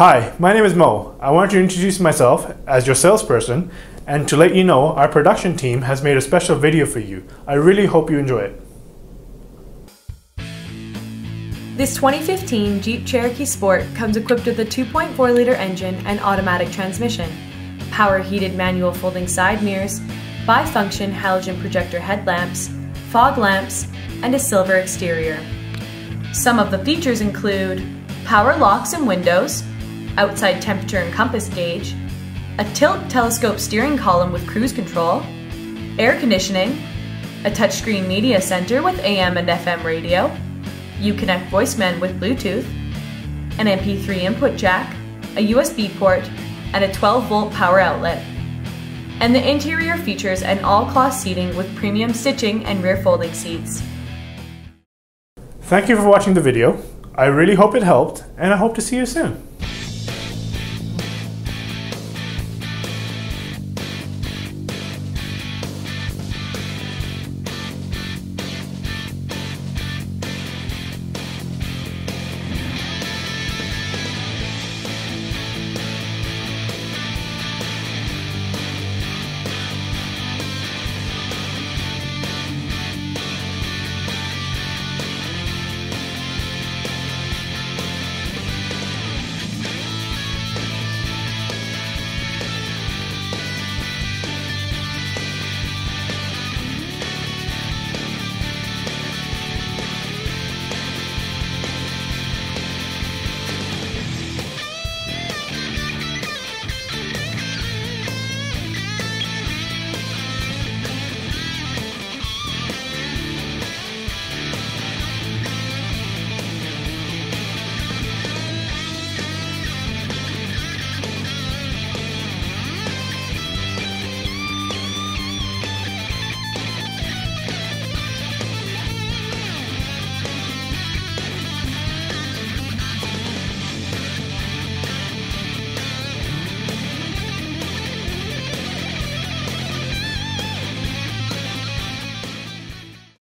Hi, my name is Mo. I want to introduce myself as your salesperson and to let you know our production team has made a special video for you. I really hope you enjoy it. This 2015 Jeep Cherokee Sport comes equipped with a 2.4 liter engine and automatic transmission, power heated manual folding side mirrors, bifunction halogen projector headlamps, fog lamps, and a silver exterior. Some of the features include power locks and windows, outside temperature and compass gauge, a tilt telescope steering column with cruise control, air conditioning, a touchscreen media center with AM and FM radio, Uconnect voiceman with Bluetooth, an MP3 input jack, a USB port, and a 12 volt power outlet. And the interior features an all-cloth seating with premium stitching and rear folding seats. Thank you for watching the video. I really hope it helped and I hope to see you soon.